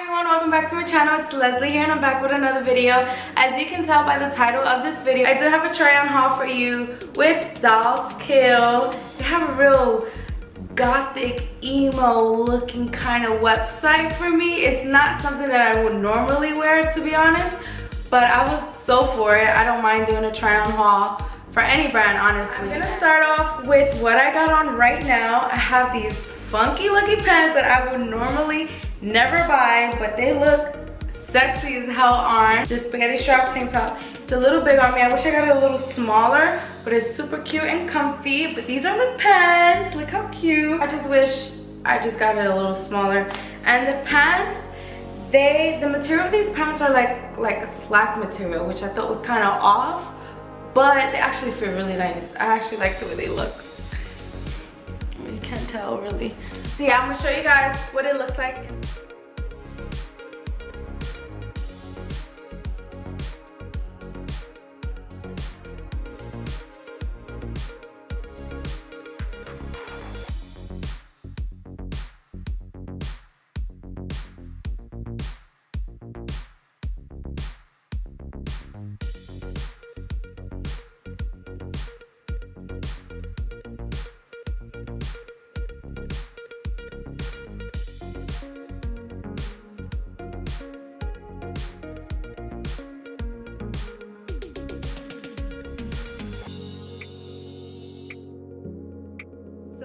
everyone, welcome back to my channel. It's Leslie here and I'm back with another video. As you can tell by the title of this video, I do have a try on haul for you with Dolls Kill. They have a real gothic, emo looking kind of website for me. It's not something that I would normally wear to be honest, but I was so for it. I don't mind doing a try on haul for any brand honestly. I'm gonna start off with what I got on right now. I have these funky looking pants that I would normally never buy, but they look sexy as hell on. This spaghetti strap tank top. It's a little big on me. I wish I got it a little smaller, but it's super cute and comfy. But these are the pants. Look how cute. I just wish I just got it a little smaller. And the pants, they, the material of these pants are like, like a slack material, which I thought was kind of off, but they actually feel really nice. I actually like the way they look you can't tell really. So yeah, I'm gonna show you guys what it looks like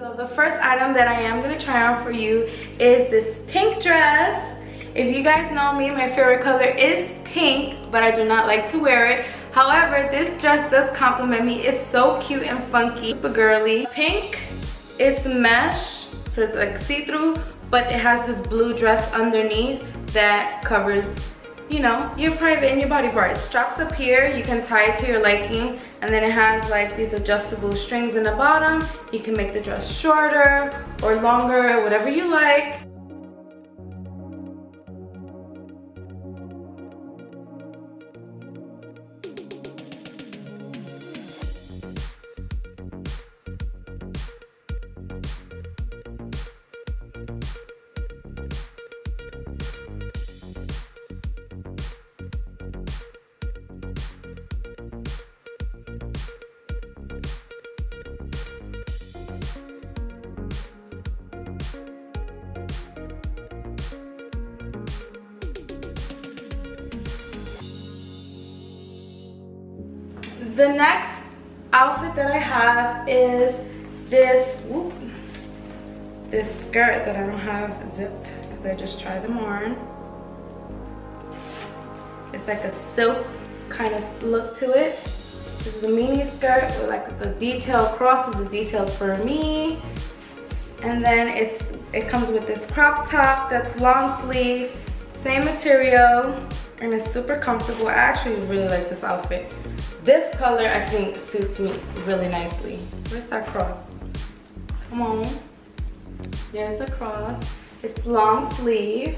So the first item that I am gonna try on for you is this pink dress. If you guys know me, my favorite color is pink, but I do not like to wear it. However, this dress does compliment me. It's so cute and funky, super girly. Pink, it's mesh, so it's like see-through, but it has this blue dress underneath that covers you know, your private and your body part. It straps up here, you can tie it to your liking, and then it has like these adjustable strings in the bottom. You can make the dress shorter or longer, whatever you like. The next outfit that I have is this, whoop, this skirt that I don't have zipped because I just tried them on. It's like a silk kind of look to it. This is a mini skirt with like the detail crosses the details for me. And then it's it comes with this crop top that's long sleeve, same material, and it's super comfortable. I actually really like this outfit. This color I think suits me really nicely. Where's that cross? Come on. There's a cross. It's long sleeve.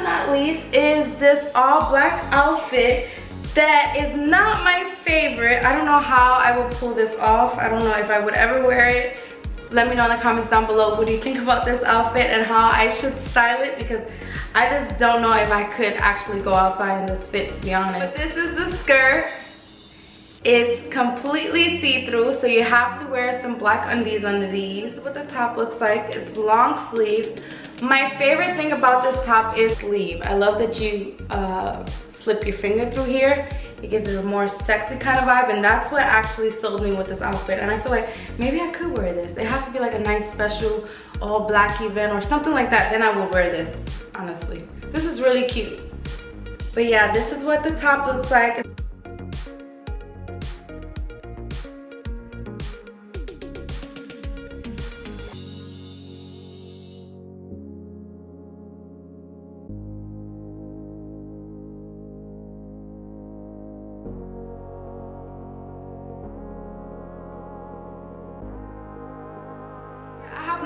But not least is this all black outfit that is not my favorite. I don't know how I would pull this off. I don't know if I would ever wear it. Let me know in the comments down below what do you think about this outfit and how I should style it because I just don't know if I could actually go outside in this fit to be honest. But this is the skirt. It's completely see-through, so you have to wear some black undies under these. What the top looks like, it's long sleeve. My favorite thing about this top is sleeve. I love that you uh, slip your finger through here. It gives it a more sexy kind of vibe and that's what actually sold me with this outfit. And I feel like maybe I could wear this. It has to be like a nice special all black event or something like that. Then I will wear this, honestly. This is really cute. But yeah, this is what the top looks like.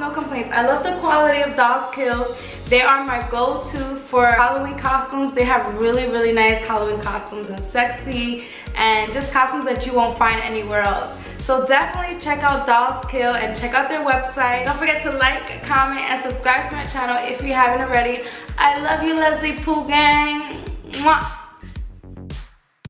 No complaints. I love the quality of Dolls Kill. They are my go-to for Halloween costumes. They have really, really nice Halloween costumes and sexy and just costumes that you won't find anywhere else. So definitely check out Dolls Kill and check out their website. Don't forget to like, comment, and subscribe to my channel if you haven't already. I love you, Leslie Pooh Gang. Mwah.